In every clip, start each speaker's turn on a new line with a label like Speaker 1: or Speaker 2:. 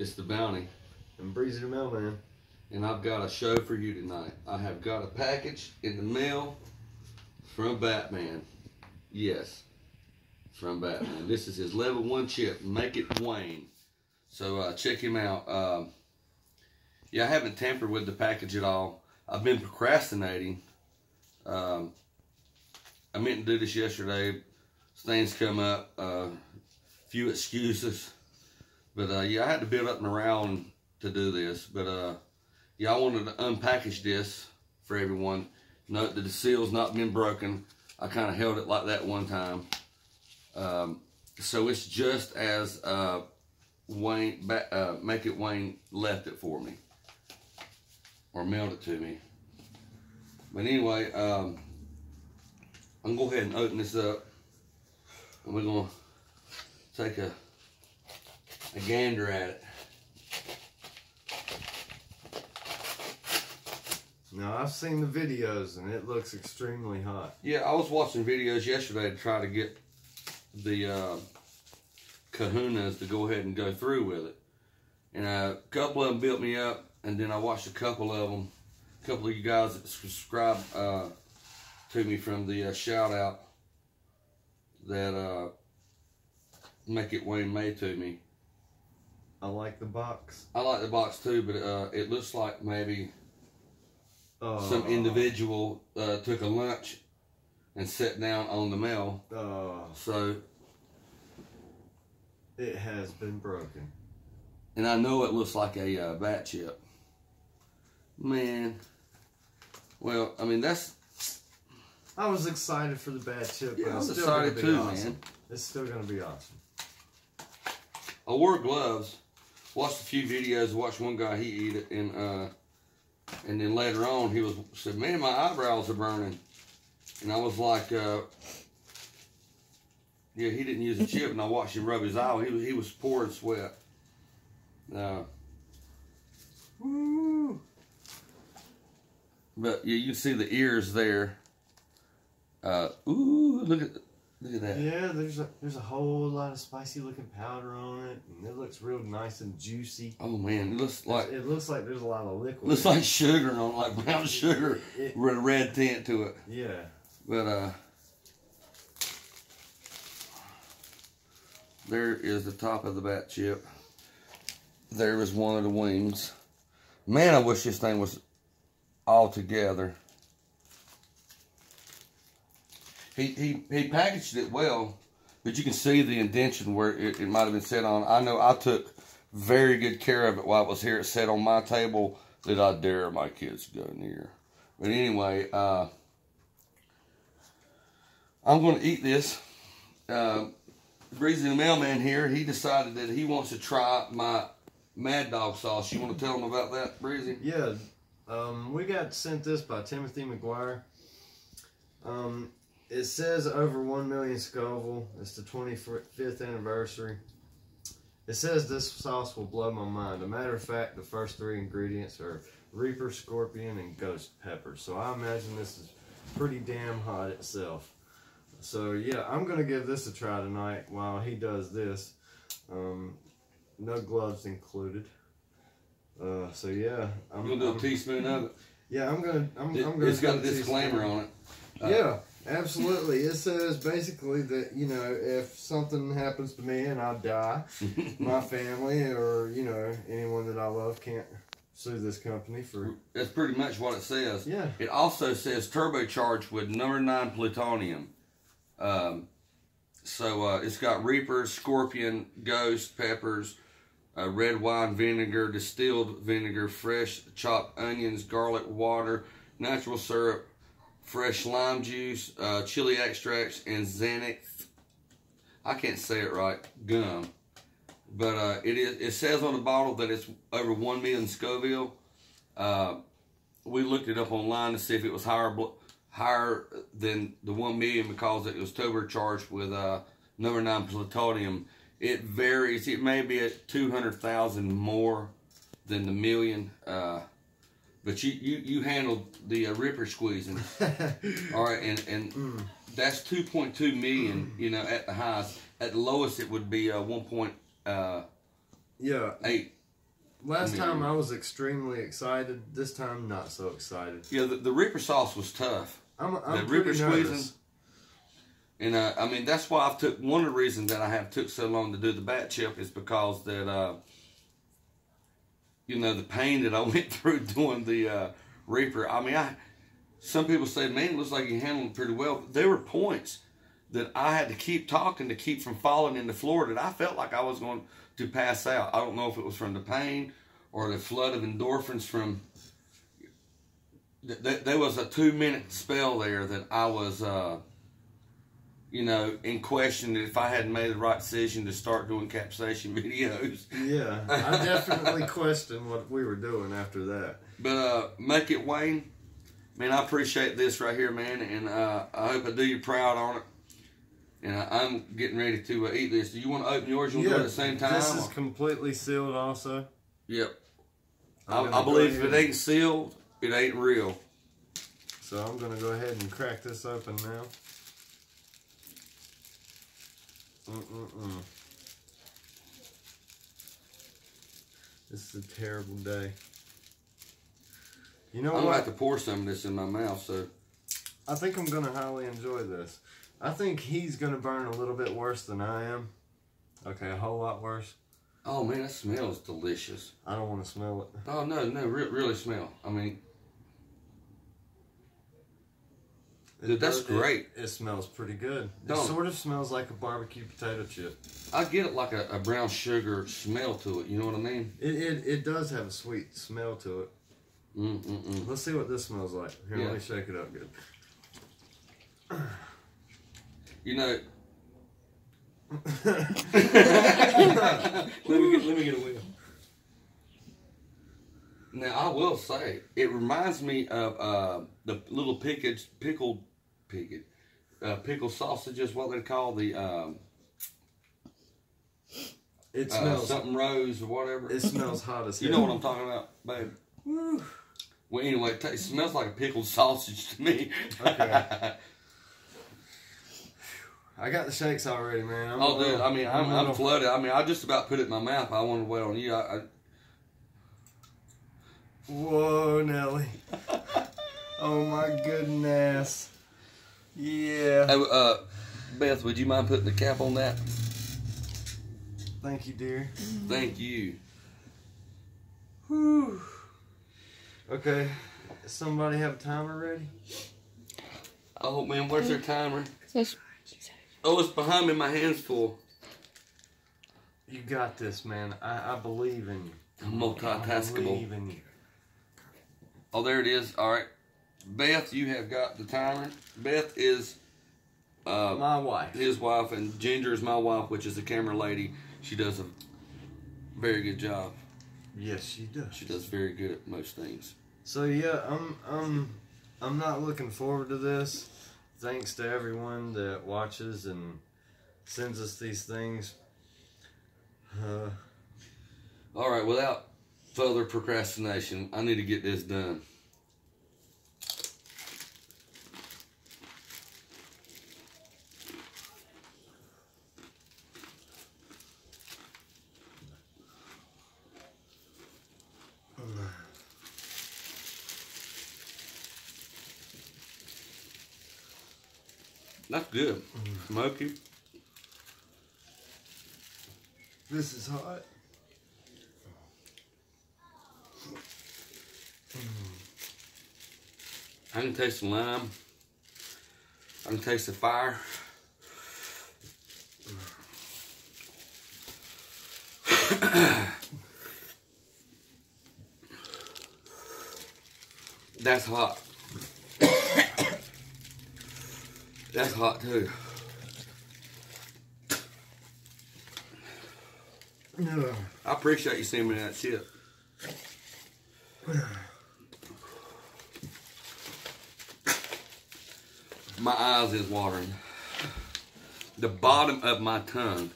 Speaker 1: It's the bounty.
Speaker 2: And Breezy the mailman.
Speaker 1: And I've got a show for you tonight. I have got a package in the mail from Batman. Yes, from Batman. This is his level one chip. Make it Wayne. So uh, check him out. Um, yeah, I haven't tampered with the package at all. I've been procrastinating. Um, I meant to do this yesterday. Things come up. Uh, few excuses. But uh, yeah, I had to build up and around to do this. But uh, yeah, I wanted to unpackage this for everyone. Note that the seal's not been broken. I kind of held it like that one time. Um, so it's just as uh, Wayne, uh, Make It Wayne left it for me. Or mailed it to me. But anyway, um, I'm going to go ahead and open this up. And we're going to take a, a gander at it.
Speaker 2: Now I've seen the videos and it looks extremely hot.
Speaker 1: Yeah, I was watching videos yesterday to try to get the uh, kahunas to go ahead and go through with it. And a couple of them built me up, and then I watched a couple of them, a couple of you guys that subscribed uh, to me from the uh, shout out that uh, Make It Wayne made to me.
Speaker 2: I like the box.
Speaker 1: I like the box too, but uh, it looks like maybe some individual uh, took a lunch and sat down on the mail.
Speaker 2: Oh.
Speaker 1: So
Speaker 2: it has been broken.
Speaker 1: And I know it looks like a uh, bat chip. Man. Well, I mean that's.
Speaker 2: I was excited for the bat chip.
Speaker 1: Yeah,
Speaker 2: but
Speaker 1: I was
Speaker 2: it's still
Speaker 1: excited too,
Speaker 2: awesome.
Speaker 1: man.
Speaker 2: It's still gonna be awesome.
Speaker 1: I wore gloves. Watched a few videos. Watched one guy he eat it, and uh, and then later on he was said, "Man, my eyebrows are burning," and I was like, uh, "Yeah, he didn't use a chip." And I watched him rub his eye. He was he was pouring sweat. Uh,
Speaker 2: Woo!
Speaker 1: but yeah, you can see the ears there. Uh, ooh, look at look at that.
Speaker 2: Yeah, there's a there's a whole lot of spicy looking powder on it, and it looks real nice and juicy.
Speaker 1: Oh man, it looks like
Speaker 2: it looks like there's a lot of liquid.
Speaker 1: looks like sugar on like brown sugar
Speaker 2: It-
Speaker 1: with a red tint to it.
Speaker 2: yeah.
Speaker 1: But uh there is the top of the bat chip. There is one of the wings. Man, I wish this thing was all together. He he he packaged it well, but you can see the indention where it, it might have been set on. I know I took very good care of it while it was here. It sat on my table that I dare my kids to go near. But anyway, uh I'm going to eat this. Uh, Breezy the mailman here, he decided that he wants to try my Mad Dog sauce. You want to tell him about that, Breezy?
Speaker 2: Yeah, um, we got sent this by Timothy McGuire. Um, it says over 1 million Scoville. It's the 25th anniversary. It says this sauce will blow my mind. A matter of fact, the first three ingredients are Reaper, Scorpion, and Ghost Pepper. So I imagine this is pretty damn hot itself. So yeah, I'm gonna give this a try tonight while he does this. Um, no gloves included. Uh, so yeah, I'm
Speaker 1: gonna do a teaspoon of it?
Speaker 2: yeah, I'm gonna. I'm, I'm gonna.
Speaker 1: It's got a disclaimer on it. Uh,
Speaker 2: Yeah, absolutely. It says basically that you know if something happens to me and I die, my family or you know anyone that I love can't sue this company for.
Speaker 1: That's pretty much what it says.
Speaker 2: Yeah.
Speaker 1: It also says turbocharged with number nine plutonium. Um, so uh, it's got Reaper, Scorpion, Ghost, peppers, uh, red wine vinegar, distilled vinegar, fresh chopped onions, garlic water, natural syrup, fresh lime juice, uh, chili extracts, and Xanax. I can't say it right. Gum. But uh, it is. It says on the bottle that it's over one million Scoville. Uh, we looked it up online to see if it was higher higher than the one million because it was turbocharged with uh, number nine plutonium. It varies. It may be at two hundred thousand more than the million. But you, you, you handled the uh, Reaper squeezing, all right, and and that's two point two million. You know, at the highest. At the lowest, it would be uh, one point uh,
Speaker 2: yeah,
Speaker 1: eight
Speaker 2: Last
Speaker 1: I mean-
Speaker 2: time I was extremely excited. This time not so excited.
Speaker 1: Yeah, the, the Reaper sauce was tough.
Speaker 2: I'm, I'm
Speaker 1: The
Speaker 2: pretty nervous.
Speaker 1: squeezing? And uh, I mean that's why I've took one of the reasons that I have took so long to do the bat chip is because that uh, you know the pain that I went through doing the uh, Reaper. I mean, I some people say, man, it looks like you handled it pretty well. But there were points that I had to keep talking to keep from falling in the floor that I felt like I was going to pass out. I don't know if it was from the pain or the flood of endorphins from. Th- th- there was a two minute spell there that I was. Uh, you know, in question that if I hadn't made the right decision to start doing capsaicin videos.
Speaker 2: Yeah, I definitely questioned what we were doing after that.
Speaker 1: But uh make it Wayne, man, I appreciate this right here, man, and uh I hope I do you proud on it. And I, I'm getting ready to uh, eat this. Do you want to open yours? You want to do it at the same time?
Speaker 2: This is
Speaker 1: or-
Speaker 2: completely sealed. Also,
Speaker 1: Yep. I, I believe if it ain't sealed, it ain't real.
Speaker 2: So I'm gonna go ahead and crack this open now. Mm-mm-mm. This is a terrible day. You know
Speaker 1: I'm gonna have to pour some of this in my mouth. So
Speaker 2: I think I'm gonna highly enjoy this. I think he's gonna burn a little bit worse than I am. Okay, a whole lot worse.
Speaker 1: oh man, that smells delicious.
Speaker 2: I don't want to smell it.
Speaker 1: Oh no, no, re- really smell. I mean, Dude, that's
Speaker 2: it-
Speaker 1: great.
Speaker 2: It, smells pretty good. It
Speaker 1: Don't.
Speaker 2: sort of smells like a barbecue potato chip.
Speaker 1: I get it like a, a brown sugar smell to it. You know what I mean?
Speaker 2: It, it it does have a sweet smell to it.
Speaker 1: Mm mm mm.
Speaker 2: Let's see what this smells like. Here,
Speaker 1: Yeah.
Speaker 2: let me shake it up good.
Speaker 1: You know,
Speaker 3: let me get let me get a wheel.
Speaker 1: now I will say it reminds me of uh, the little pickage, pickled, uh, pickled sausages. What they call the um,
Speaker 2: It
Speaker 1: uh,
Speaker 2: smells.
Speaker 1: something rose or whatever.
Speaker 2: it smells hot as hell.
Speaker 1: You know what I'm talking about, babe.
Speaker 2: Woo.
Speaker 1: Well, anyway, it, ta- it smells like a pickled sausage to me.
Speaker 2: Okay. I got the shakes already, man. I'm
Speaker 1: oh, dude, I mean, I'm, I'm
Speaker 2: little-
Speaker 1: flooded. I mean, I just about put it in my mouth. I want to wait on you. I, I,
Speaker 2: Whoa, Nelly. oh my goodness. Yeah.
Speaker 1: Hey, uh, Beth, would you mind putting the cap on that?
Speaker 2: Thank you, dear.
Speaker 1: Thank you.
Speaker 2: Whew. Okay. Somebody have a timer ready?
Speaker 1: Oh man, where's their timer?
Speaker 4: Just
Speaker 1: Oh, it's behind me. My hands full.
Speaker 2: You got this, man. I, I believe in you.
Speaker 1: I'm
Speaker 2: I
Speaker 1: multitaskable.
Speaker 2: believe in you.
Speaker 1: Oh, there it is. All right, Beth, you have got the timer. Beth is uh,
Speaker 2: My wife.
Speaker 1: his wife, and Ginger is my wife, which is the camera lady. She does a very good job.
Speaker 2: Yes, she does.
Speaker 1: She does very good at most things.
Speaker 2: So yeah, I'm I'm I'm not looking forward to this. Thanks to everyone that watches and sends us these things. Uh,
Speaker 1: All right, without further procrastination, I need to get this done. That's good. Smoky.
Speaker 2: this is hot.
Speaker 1: I can taste the lime. I can taste the fire. That's hot. That's hot too. I appreciate you sending me that shit. My eyes is watering. The bottom of my tongue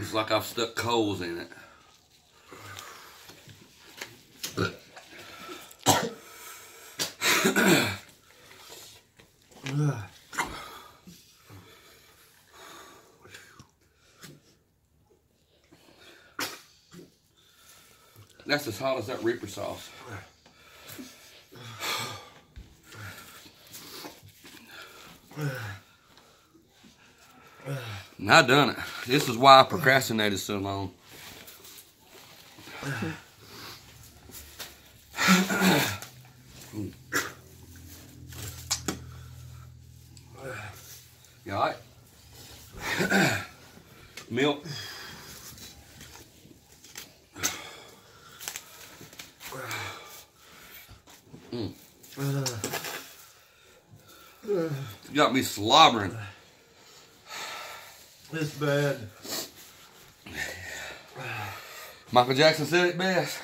Speaker 1: is like I've stuck coals in it. That's as hot as that Reaper sauce. I done it. This is why I procrastinated so long. Mm-hmm. You alright? Milk. You got me slobbering.
Speaker 2: It's bad.
Speaker 1: Michael Jackson said it best.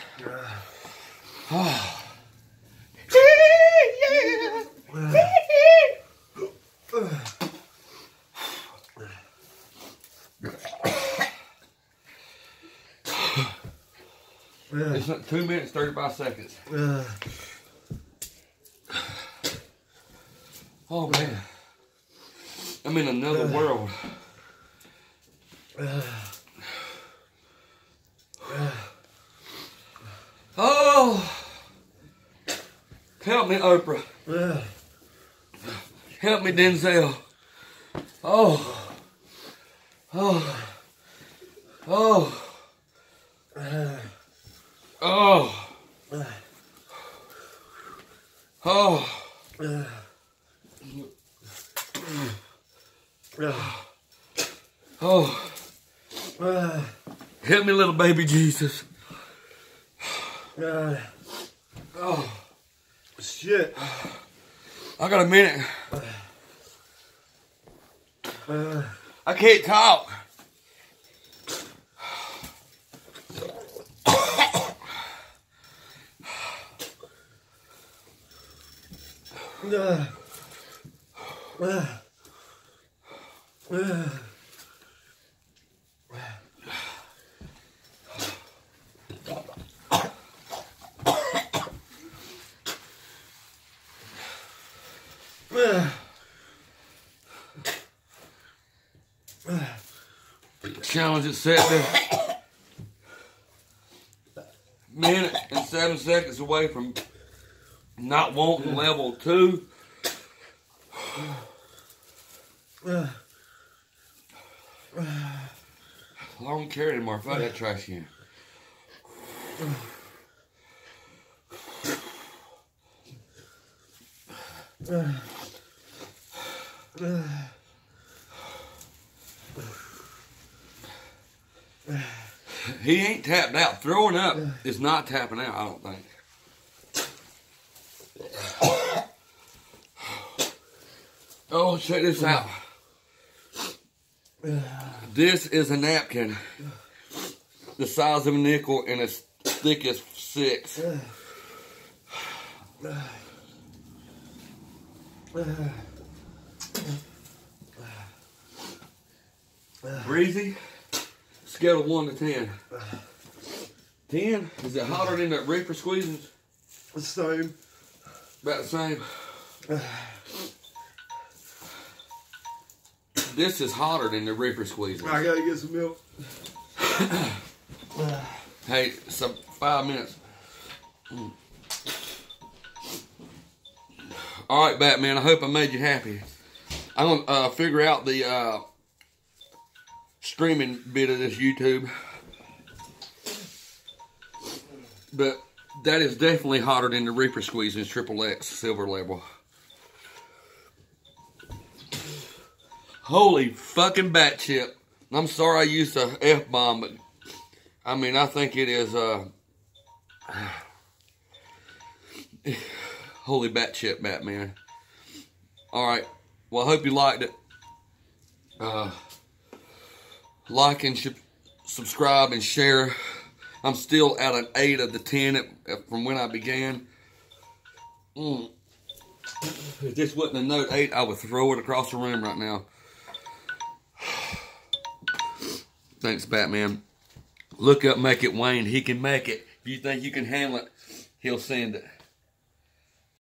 Speaker 1: It's not two minutes, 35 seconds.
Speaker 2: Uh,
Speaker 1: Oh man. I'm in another world. Oh. Help me, Oprah.
Speaker 2: uh,
Speaker 1: Help me, Denzel. Oh. Oh. Oh. Oh. Oh. Oh. Help me, little baby Jesus. Oh.
Speaker 2: shit.
Speaker 1: I got a minute. I can't talk. Challenge accepted. Minute and seven seconds away from not wanting level two. I don't care anymore. Fuck that trash can. He ain't tapped out. Throwing up is not tapping out, I don't think. Oh, check this out. This is a napkin the size of a nickel and as thick as six. Breezy, scale of one to ten. Ten? Is it hotter than that Reaper squeezes?
Speaker 2: the same.
Speaker 1: About the same. This is hotter than the Reaper squeezes.
Speaker 2: I gotta get some milk.
Speaker 1: Hey, some five minutes. Mm. All right, Batman. I hope I made you happy. I'm gonna uh, figure out the uh, streaming bit of this YouTube, but that is definitely hotter than the Reaper Squeezings Triple X Silver Level. Holy fucking bat chip! I'm sorry I used a f bomb, but I mean I think it is uh holy bat chip Batman. All right. Well, I hope you liked it. Uh, like and subscribe and share. I'm still at an eight of the ten at, at- from when I began. Mm. If this wasn't a note eight, I would throw it across the room right now. Thanks, Batman. Look up, make it Wayne. He can make it. If you think you can handle it, he'll send it.